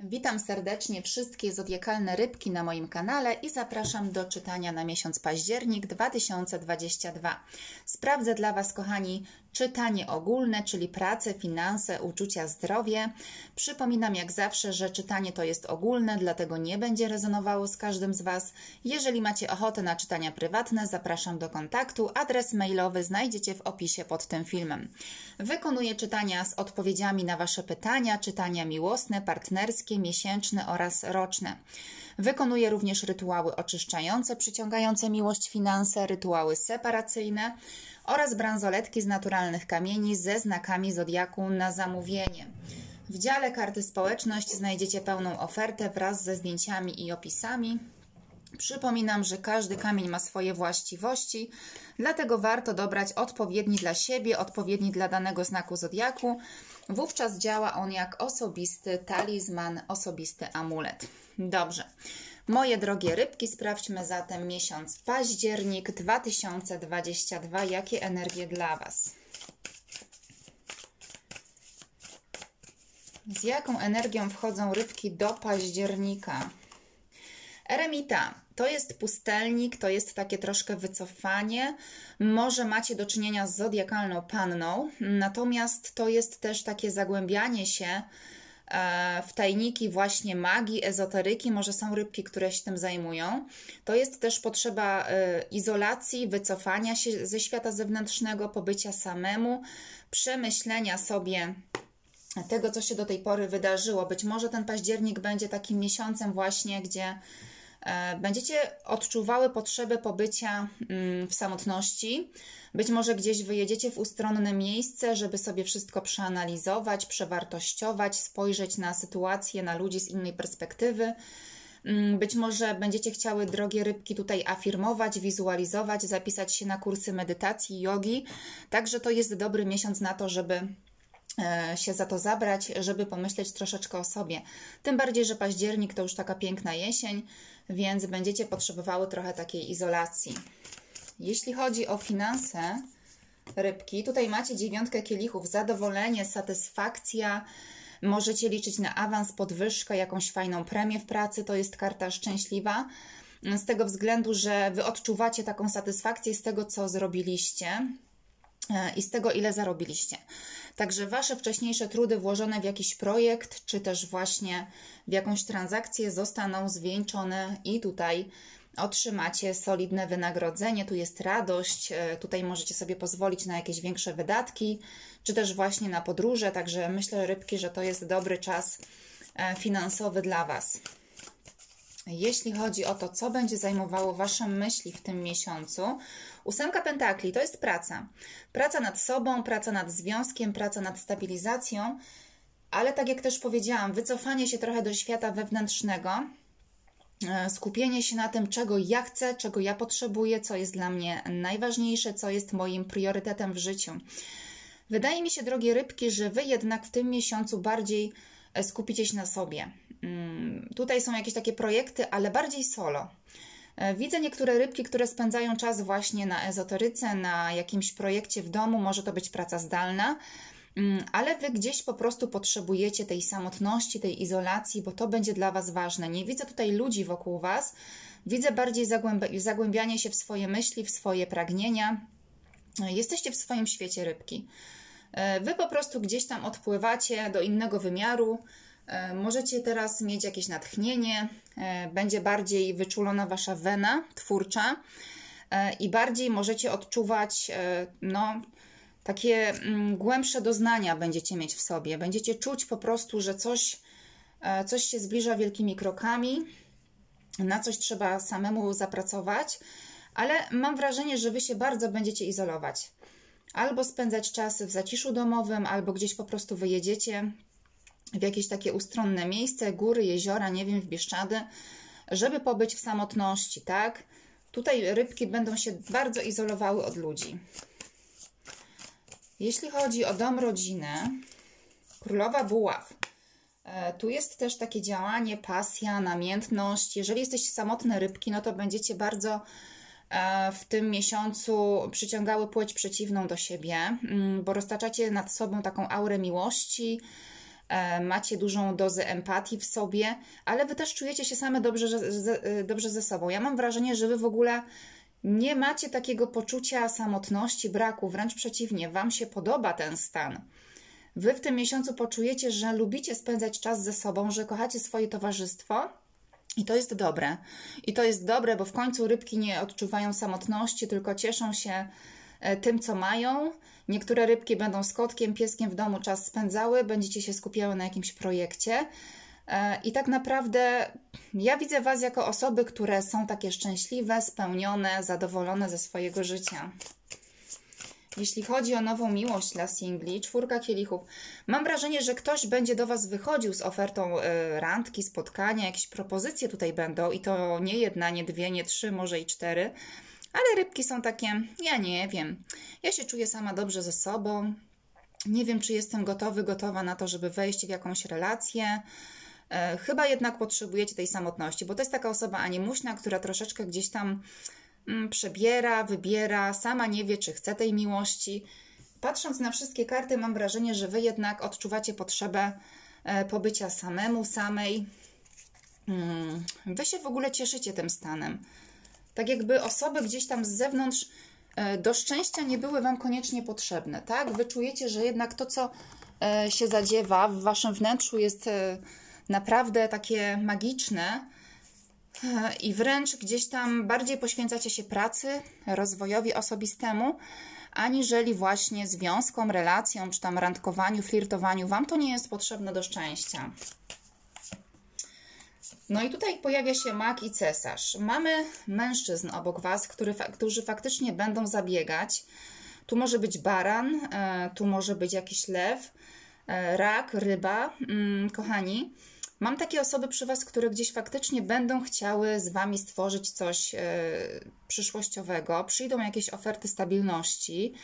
Witam serdecznie wszystkie zodiakalne rybki na moim kanale i zapraszam do czytania na miesiąc październik 2022. Sprawdzę dla Was, kochani, czytanie ogólne, czyli pracę, finanse, uczucia, zdrowie. Przypominam jak zawsze, że czytanie to jest ogólne, dlatego nie będzie rezonowało z każdym z Was. Jeżeli macie ochotę na czytania prywatne, zapraszam do kontaktu. Adres mailowy znajdziecie w opisie pod tym filmem. Wykonuję czytania z odpowiedziami na Wasze pytania, czytania miłosne, partnerskie, miesięczne oraz roczne. Wykonuję również rytuały oczyszczające, przyciągające miłość, finanse, rytuały separacyjne oraz bransoletki z naturalnych kamieni ze znakami zodiaku na zamówienie. W dziale karty społeczność znajdziecie pełną ofertę wraz ze zdjęciami i opisami. Przypominam, że każdy kamień ma swoje właściwości, dlatego warto dobrać odpowiedni dla siebie, odpowiedni dla danego znaku zodiaku. Wówczas działa on jak osobisty talizman, osobisty amulet. Dobrze. Moje drogie rybki, sprawdźmy zatem miesiąc październik 2022. Jakie energie dla Was? Z jaką energią wchodzą rybki do października? Eremita to jest pustelnik, to jest takie troszkę wycofanie. Może macie do czynienia z zodiakalną panną, natomiast to jest też takie zagłębianie się w tajniki właśnie magii, ezoteryki, może są rybki, które się tym zajmują. To jest też potrzeba e, izolacji, wycofania się ze świata zewnętrznego, pobycia samemu, przemyślenia sobie tego, co się do tej pory wydarzyło. Być może ten październik będzie takim miesiącem właśnie, gdzie E, będziecie odczuwały potrzebę pobycia mm, w samotności. Być może gdzieś wyjedziecie w ustronne miejsce, żeby sobie wszystko przeanalizować, przewartościować, spojrzeć na sytuację, na ludzi z innej perspektywy. Mm, być może będziecie chciały drogie rybki tutaj afirmować, wizualizować, zapisać się na kursy medytacji, jogi. Także to jest dobry miesiąc na to, żeby e, się za to zabrać, żeby pomyśleć troszeczkę o sobie. Tym bardziej, że październik to już taka piękna jesień, więc będziecie potrzebowały trochę takiej izolacji. Jeśli chodzi o finanse rybki, tutaj macie dziewiątkę kielichów, zadowolenie, satysfakcja, możecie liczyć na awans, podwyżkę, jakąś fajną premię w pracy, to jest karta szczęśliwa, z tego względu, że Wy odczuwacie taką satysfakcję z tego, co zrobiliście e, i z tego, ile zarobiliście. Także Wasze wcześniejsze trudy włożone w jakiś projekt, czy też właśnie w jakąś transakcję zostaną zwieńczone i tutaj otrzymacie solidne wynagrodzenie. Tu jest radość, e, tutaj możecie sobie pozwolić na jakieś większe wydatki, czy też właśnie na podróże. Także myślę, rybki, że to jest dobry czas e, finansowy dla Was. Jeśli chodzi o to, co będzie zajmowało Wasze myśli w tym miesiącu, ósemka pentakli to jest praca. Praca nad sobą, praca nad związkiem, praca nad stabilizacją, ale tak jak też powiedziałam, wycofanie się trochę do świata wewnętrznego, e, skupienie się na tym, czego ja chcę, czego ja potrzebuję, co jest dla mnie najważniejsze, co jest moim priorytetem w życiu. Wydaje mi się, drogie rybki, że Wy jednak w tym miesiącu bardziej e, skupicie się na sobie. Mm, tutaj są jakieś takie projekty, ale bardziej solo. E, widzę niektóre rybki, które spędzają czas właśnie na ezoteryce, na jakimś projekcie w domu, może to być praca zdalna, mm, ale wy gdzieś po prostu potrzebujecie tej samotności, tej izolacji, bo to będzie dla was ważne. Nie widzę tutaj ludzi wokół was, widzę bardziej zagłębianie się w swoje myśli, w swoje pragnienia. E, jesteście w swoim świecie rybki. E, wy po prostu gdzieś tam odpływacie do innego wymiaru, możecie teraz mieć jakieś natchnienie, e, będzie bardziej wyczulona wasza wena twórcza e, i bardziej możecie odczuwać no, takie mm, głębsze doznania będziecie mieć w sobie. Będziecie czuć po prostu, że coś, coś się zbliża wielkimi krokami, na coś trzeba samemu zapracować, ale mam wrażenie, że wy się bardzo będziecie izolować. Albo spędzać czas w zaciszu domowym, albo gdzieś po prostu wyjedziecie, w jakieś takie ustronne miejsce, góry, jeziora, nie wiem, w Bieszczady, żeby pobyć w samotności, tak? Tutaj rybki będą się bardzo izolowały od ludzi. Jeśli chodzi o dom, rodzinę, królowa buław. E, tu jest też takie działanie, pasja, namiętność. Jeżeli jesteście samotne rybki, no to będziecie bardzo e, w tym miesiącu przyciągały płeć przeciwną do siebie, mm, bo roztaczacie nad sobą taką aurę miłości, macie dużą dozę empatii w sobie, ale wy też czujecie się same dobrze, e, dobrze ze sobą. Ja mam wrażenie, że wy w ogóle nie macie takiego poczucia samotności, braku, wręcz przeciwnie, wam się podoba ten stan. Wy w tym miesiącu poczujecie, że lubicie spędzać czas ze sobą, że kochacie swoje towarzystwo. I to jest dobre. I to jest dobre, bo w końcu rybki nie odczuwają samotności, tylko cieszą się e, tym, co mają. Niektóre rybki będą z kotkiem, pieskiem w domu czas spędzały, będziecie się skupiały na jakimś projekcie. E, I tak naprawdę ja widzę Was jako osoby, które są takie szczęśliwe, spełnione, zadowolone ze swojego życia. Jeśli chodzi o nową miłość dla singli, czwórka kielichów, mam wrażenie, że ktoś będzie do Was wychodził z ofertą y, randki, spotkania, jakieś propozycje tutaj będą i to nie jedna, nie dwie, nie trzy, może i cztery, ale rybki są takie, ja nie wiem, ja się czuję sama dobrze ze sobą, nie wiem, czy jestem gotowy, gotowa na to, żeby wejść w jakąś relację, e, Chyba jednak potrzebujecie tej samotności, bo to jest taka osoba animuśna, która troszeczkę gdzieś tam Mm, przebiera, wybiera, sama nie wie, czy chce tej miłości. Patrząc na wszystkie karty, mam wrażenie, że wy jednak odczuwacie potrzebę e, pobycia samemu, samej. Mm, wy się w ogóle cieszycie tym stanem. Tak jakby osoby gdzieś tam z zewnątrz e, do szczęścia nie były Wam koniecznie potrzebne, tak? Wy czujecie, że jednak to, co e, się zadziewa w Waszym wnętrzu jest naprawdę takie magiczne, i wręcz gdzieś tam bardziej poświęcacie się pracy, rozwojowi osobistemu, aniżeli właśnie związkom, relacjom, czy tam randkowaniu, flirtowaniu. Wam to nie jest potrzebne do szczęścia. No i tutaj pojawia się mak i cesarz. Mamy mężczyzn obok Was, który, którzy faktycznie będą zabiegać. Tu może być baran, e, tu może być jakiś lew, e, rak, ryba. Mm, kochani, Mam takie osoby przy Was, które gdzieś faktycznie będą chciały z Wami stworzyć coś e, przyszłościowego. Przyjdą jakieś oferty stabilności,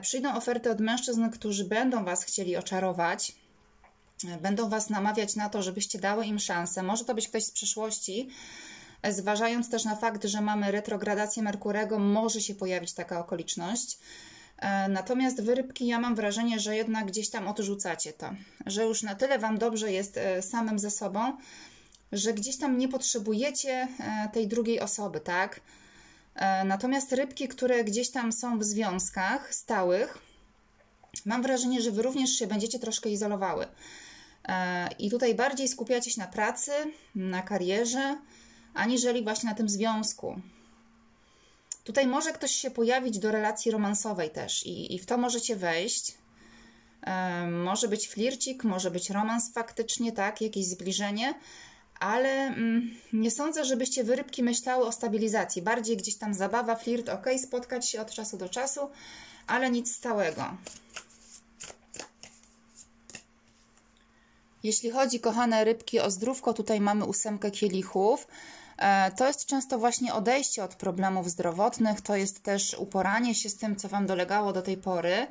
przyjdą oferty od mężczyzn, którzy będą Was chcieli oczarować, będą Was namawiać na to, żebyście dały im szansę. Może to być ktoś z przyszłości, zważając też na fakt, że mamy retrogradację Merkurego, może się pojawić taka okoliczność. E, natomiast wy rybki, ja mam wrażenie, że jednak gdzieś tam odrzucacie to, że już na tyle wam dobrze jest e, samym ze sobą, że gdzieś tam nie potrzebujecie e, tej drugiej osoby, tak? Natomiast rybki, które gdzieś tam są w związkach stałych, mam wrażenie, że wy również się będziecie troszkę izolowały. I tutaj bardziej skupiacie się na pracy, na karierze, aniżeli właśnie na tym związku. Tutaj może ktoś się pojawić do relacji romansowej też i, i w to możecie wejść. może być flircik, może być romans faktycznie, tak, jakieś zbliżenie, ale mm, nie sądzę, żebyście wyrybki myślały o stabilizacji. Bardziej gdzieś tam zabawa, flirt, ok, spotkać się od czasu do czasu, ale nic stałego. Jeśli chodzi, kochane rybki, o zdrówko, tutaj mamy ósemkę kielichów. E, to jest często właśnie odejście od problemów zdrowotnych, to jest też uporanie się z tym, co Wam dolegało do tej pory,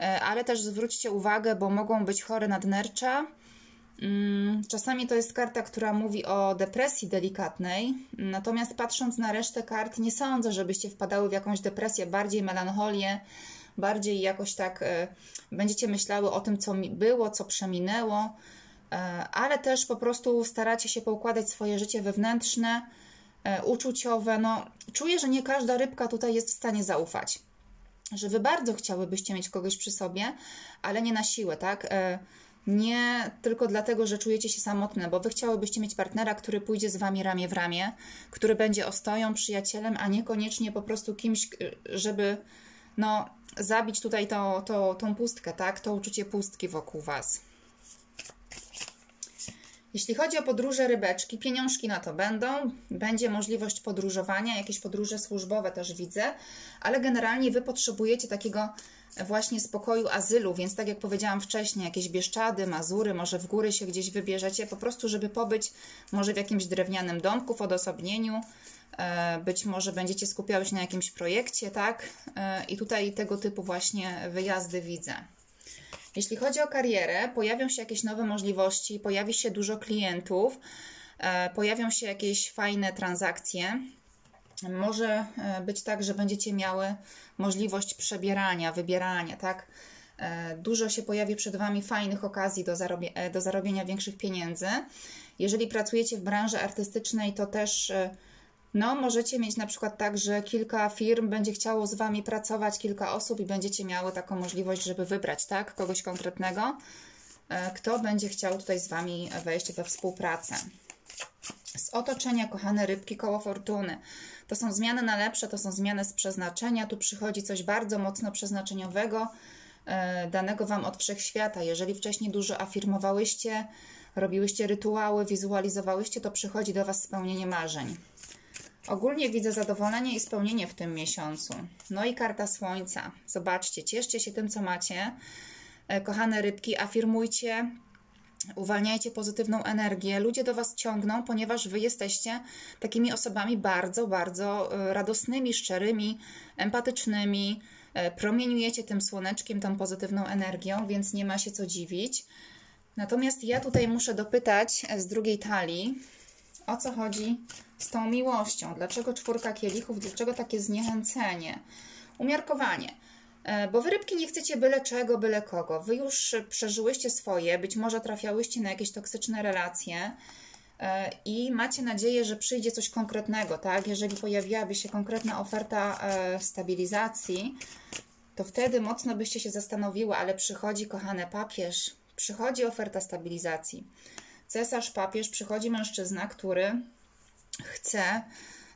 e, ale też zwróćcie uwagę, bo mogą być chore nadnercza. Mm, czasami to jest karta, która mówi o depresji delikatnej, natomiast patrząc na resztę kart, nie sądzę, żebyście wpadały w jakąś depresję, bardziej melancholię, bardziej jakoś tak e, będziecie myślały o tym, co było, co przeminęło. E, ale też po prostu staracie się poukładać swoje życie wewnętrzne, e, uczuciowe. No, czuję, że nie każda rybka tutaj jest w stanie zaufać. Że wy bardzo chciałybyście mieć kogoś przy sobie, ale nie na siłę, tak? E, nie tylko dlatego, że czujecie się samotne, bo wy chciałybyście mieć partnera, który pójdzie z wami ramię w ramię, który będzie ostoją, przyjacielem, a niekoniecznie po prostu kimś, żeby no, zabić tutaj to, to, tą pustkę, tak? To uczucie pustki wokół was. Jeśli chodzi o podróże rybeczki, pieniążki na to będą, będzie możliwość podróżowania, jakieś podróże służbowe też widzę, ale generalnie Wy potrzebujecie takiego właśnie spokoju, azylu, więc tak jak powiedziałam wcześniej, jakieś Bieszczady, Mazury, może w góry się gdzieś wybierzecie, po prostu żeby pobyć może w jakimś drewnianym domku w odosobnieniu, e, być może będziecie skupiały się na jakimś projekcie, tak? E, I tutaj tego typu właśnie wyjazdy widzę. Jeśli chodzi o karierę, pojawią się jakieś nowe możliwości, pojawi się dużo klientów, e, pojawią się jakieś fajne transakcje. Może e, być tak, że będziecie miały możliwość przebierania, wybierania, tak? E, dużo się pojawi przed Wami fajnych okazji do, do zarobienia większych pieniędzy. Jeżeli pracujecie w branży artystycznej, to też no, możecie mieć na przykład tak, że kilka firm będzie chciało z Wami pracować, kilka osób i będziecie miały taką możliwość, żeby wybrać tak, kogoś konkretnego, kto będzie chciał tutaj z Wami wejść we współpracę. Z otoczenia, kochane rybki, koło fortuny. To są zmiany na lepsze, to są zmiany z przeznaczenia. Tu przychodzi coś bardzo mocno przeznaczeniowego, E, danego Wam od wszechświata. Jeżeli wcześniej dużo afirmowałyście, robiłyście rytuały, wizualizowałyście, to przychodzi do Was spełnienie marzeń. Ogólnie widzę zadowolenie i spełnienie w tym miesiącu. No i karta słońca. Zobaczcie, cieszcie się tym, co macie. E, kochane rybki, afirmujcie, uwalniajcie pozytywną energię. Ludzie do Was ciągną, ponieważ Wy jesteście takimi osobami bardzo, bardzo e, radosnymi, szczerymi, empatycznymi, E, promieniujecie tym słoneczkiem, tą pozytywną energią, więc nie ma się co dziwić. Natomiast ja tutaj muszę dopytać z drugiej talii, o co chodzi z tą miłością. Dlaczego czwórka kielichów, dlaczego takie zniechęcenie? Umiarkowanie. E, bo wy rybki nie chcecie byle czego, byle kogo. Wy już przeżyłyście swoje, być może trafiałyście na jakieś toksyczne relacje, E, i macie nadzieję, że przyjdzie coś konkretnego, tak? Jeżeli pojawiłaby się konkretna oferta e, stabilizacji, to wtedy mocno byście się zastanowiły, ale przychodzi, kochane, papież, przychodzi oferta stabilizacji. Cesarz, papież, przychodzi mężczyzna, który chce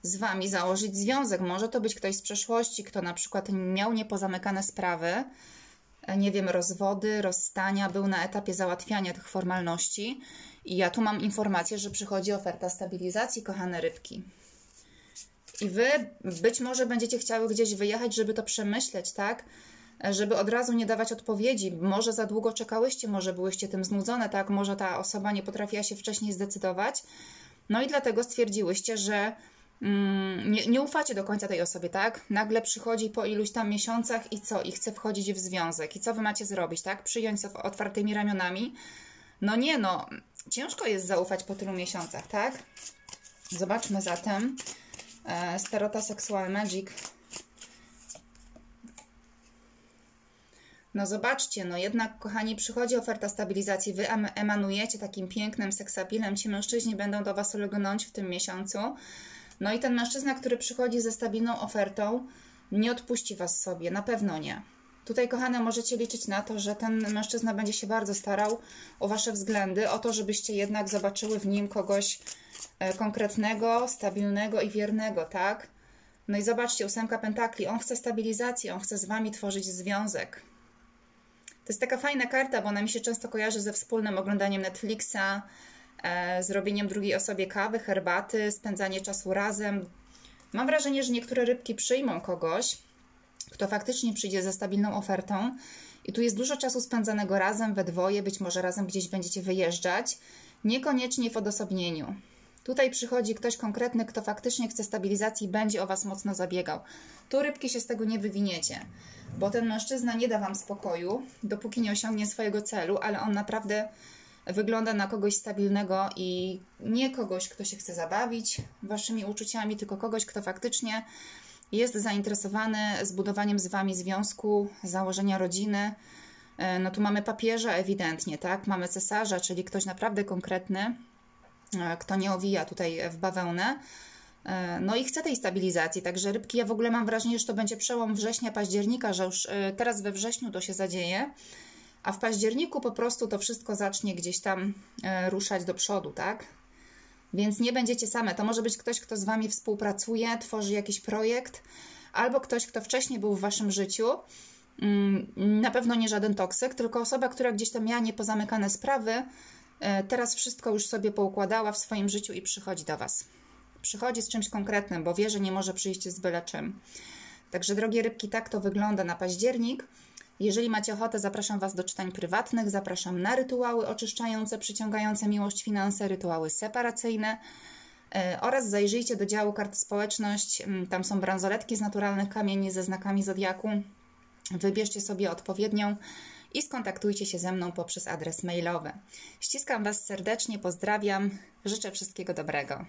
z wami założyć związek. Może to być ktoś z przeszłości, kto na przykład miał niepozamykane sprawy, nie wiem, rozwody, rozstania, był na etapie załatwiania tych formalności i ja tu mam informację, że przychodzi oferta stabilizacji, kochane rybki. I wy być może będziecie chciały gdzieś wyjechać, żeby to przemyśleć, tak? Żeby od razu nie dawać odpowiedzi. Może za długo czekałyście, może byłyście tym znudzone, tak? Może ta osoba nie potrafiła się wcześniej zdecydować. No i dlatego stwierdziłyście, że mm, nie, nie ufacie do końca tej osobie, tak? Nagle przychodzi po iluś tam miesiącach i co? I chce wchodzić w związek. I co wy macie zrobić, tak? Przyjąć z otwartymi ramionami. No nie, no, Ciężko jest zaufać po tylu miesiącach, tak? Zobaczmy zatem e, Starota Sexual Magic. No zobaczcie, no jednak, kochani, przychodzi oferta stabilizacji. Wy emanujecie takim pięknym seksapilem. Ci mężczyźni będą do Was lgnąć w tym miesiącu. No i ten mężczyzna, który przychodzi ze stabilną ofertą, nie odpuści Was sobie. Na pewno nie. Tutaj, kochane, możecie liczyć na to, że ten mężczyzna będzie się bardzo starał o Wasze względy, o to, żebyście jednak zobaczyły w nim kogoś e, konkretnego, stabilnego i wiernego, tak? No i zobaczcie, ósemka pentakli, on chce stabilizacji, on chce z Wami tworzyć związek. To jest taka fajna karta, bo ona mi się często kojarzy ze wspólnym oglądaniem Netflixa, e, zrobieniem drugiej osobie kawy, herbaty, spędzanie czasu razem. Mam wrażenie, że niektóre rybki przyjmą kogoś, kto faktycznie przyjdzie ze stabilną ofertą. I tu jest dużo czasu spędzanego razem, we dwoje, być może razem gdzieś będziecie wyjeżdżać, niekoniecznie w odosobnieniu. Tutaj przychodzi ktoś konkretny, kto faktycznie chce stabilizacji, będzie o Was mocno zabiegał. Tu rybki się z tego nie wywiniecie, bo ten mężczyzna nie da Wam spokoju, dopóki nie osiągnie swojego celu, ale on naprawdę wygląda na kogoś stabilnego i nie kogoś, kto się chce zabawić Waszymi uczuciami, tylko kogoś, kto faktycznie jest zainteresowany zbudowaniem z Wami związku, założenia rodziny. E, no tu mamy papieża ewidentnie, tak? Mamy cesarza, czyli ktoś naprawdę konkretny, kto nie owija tutaj w bawełnę. E, no i chce tej stabilizacji, także rybki, ja w ogóle mam wrażenie, że to będzie przełom września, października, że już teraz we wrześniu to się zadzieje, a w październiku po prostu to wszystko zacznie gdzieś tam ruszać do przodu, tak? Więc nie będziecie same. To może być ktoś, kto z Wami współpracuje, tworzy jakiś projekt, albo ktoś, kto wcześniej był w Waszym życiu. Mm, na pewno nie żaden toksyk, tylko osoba, która gdzieś tam miała niepozamykane sprawy, e, teraz wszystko już sobie poukładała w swoim życiu i przychodzi do Was. Przychodzi z czymś konkretnym, bo wie, że nie może przyjść z byle czym. Także, drogie rybki, tak to wygląda na październik. Jeżeli macie ochotę, zapraszam Was do czytań prywatnych, zapraszam na rytuały oczyszczające, przyciągające miłość, finanse, rytuały separacyjne e, oraz zajrzyjcie do działu karty społeczność. Mm, tam są bransoletki z naturalnych kamieni ze znakami zodiaku. Wybierzcie sobie odpowiednią i skontaktujcie się ze mną poprzez adres mailowy. Ściskam Was serdecznie, pozdrawiam, życzę wszystkiego dobrego.